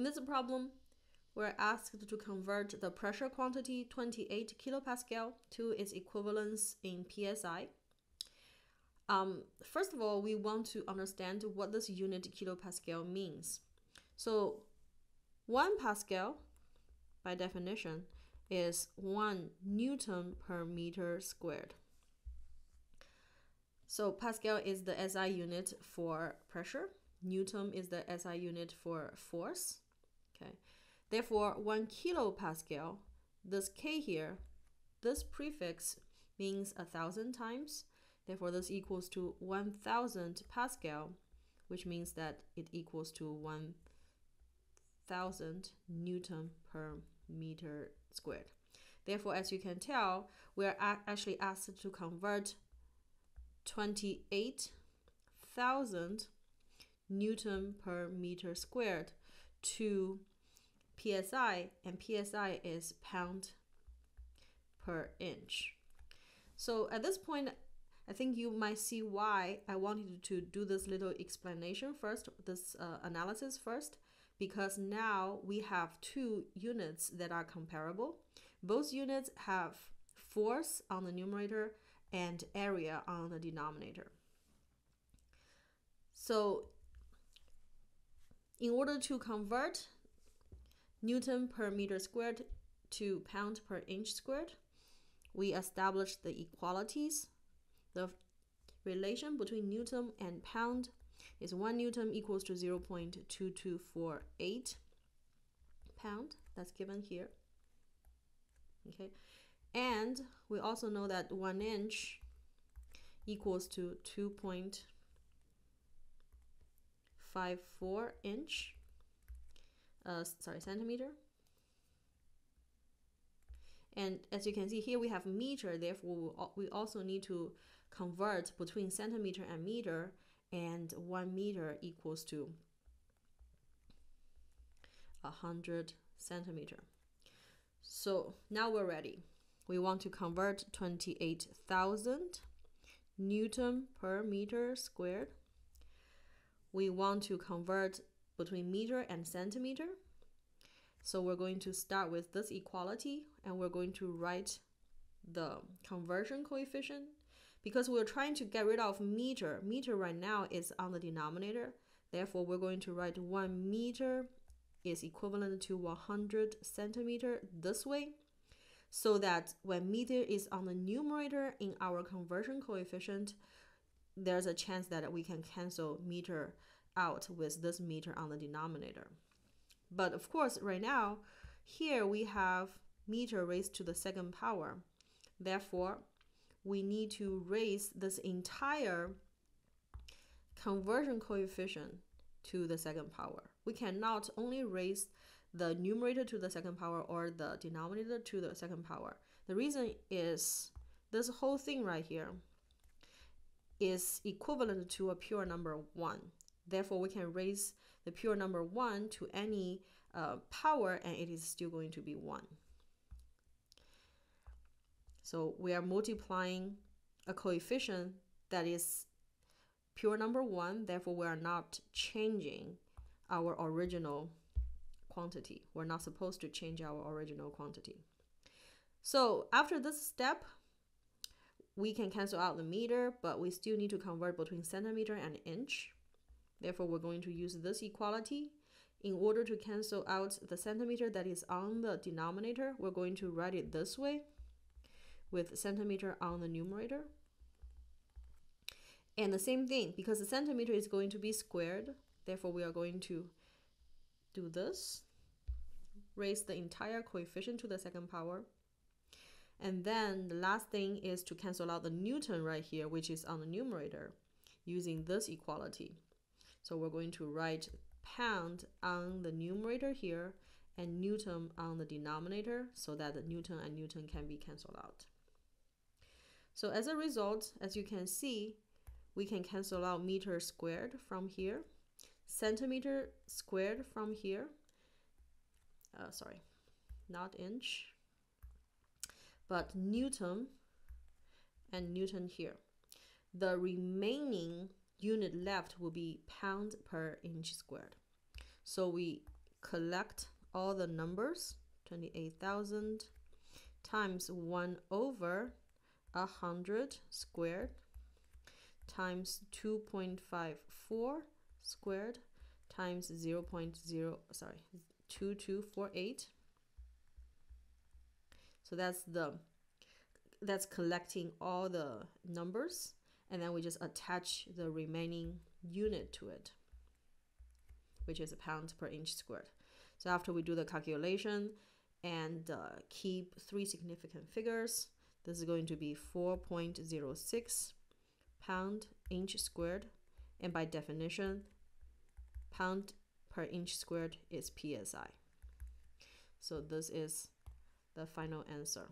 In this problem, we're asked to convert the pressure quantity 28 kilopascal to its equivalence in psi. Um, first of all, we want to understand what this unit kilopascal means. So 1 pascal, by definition, is 1 newton per meter squared. So Pascal is the SI unit for pressure. Newton is the SI unit for force. Okay. Therefore, 1 kilopascal, this K here, this prefix means a thousand times. Therefore, this equals to 1000 Pascal, which means that it equals to 1000 Newton per meter squared. Therefore, as you can tell, we are actually asked to convert 28,000 Newton per meter squared to psi, and psi is pound per inch. So at this point, I think you might see why I wanted to do this little explanation first, this uh, analysis first, because now we have two units that are comparable. Both units have force on the numerator and area on the denominator. So in order to convert Newton per meter squared to pound per inch squared, we establish the equalities. The relation between Newton and pound is 1 Newton equals to 0 0.2248 pound. That's given here. Okay, and we also know that 1 inch equals to 2.54 inch, uh, sorry, centimeter. And as you can see here, we have meter, therefore we also need to convert between centimeter and meter, and 1 meter equals to 100 centimeter. So now we're ready we want to convert 28,000 Newton per meter squared. We want to convert between meter and centimeter. So we're going to start with this equality and we're going to write the conversion coefficient because we're trying to get rid of meter. Meter right now is on the denominator. Therefore, we're going to write 1 meter is equivalent to 100 centimeter this way so that when meter is on the numerator in our conversion coefficient, there's a chance that we can cancel meter out with this meter on the denominator. But of course, right now, here we have meter raised to the second power. Therefore, we need to raise this entire conversion coefficient to the second power. We cannot only raise the numerator to the second power or the denominator to the second power. The reason is this whole thing right here is equivalent to a pure number 1. Therefore, we can raise the pure number 1 to any uh, power and it is still going to be 1. So we are multiplying a coefficient that is pure number 1, therefore we are not changing our original quantity. We're not supposed to change our original quantity. So after this step, we can cancel out the meter, but we still need to convert between centimeter and inch. Therefore, we're going to use this equality. In order to cancel out the centimeter that is on the denominator, we're going to write it this way with centimeter on the numerator. And the same thing, because the centimeter is going to be squared, therefore we are going to do this, raise the entire coefficient to the second power. And then the last thing is to cancel out the Newton right here, which is on the numerator, using this equality. So we're going to write pound on the numerator here and Newton on the denominator so that the Newton and Newton can be cancelled out. So as a result, as you can see, we can cancel out meter squared from here centimeter squared from here. Uh, sorry, not inch, but Newton and Newton here. The remaining unit left will be pound per inch squared. So we collect all the numbers 28,000 times 1 over 100 squared times 2.54 squared times 0, 0.0 sorry 2248 so that's the that's collecting all the numbers and then we just attach the remaining unit to it which is a pound per inch squared. So after we do the calculation and uh, keep three significant figures this is going to be 4.06 pound inch squared. And by definition pound per inch squared is psi so this is the final answer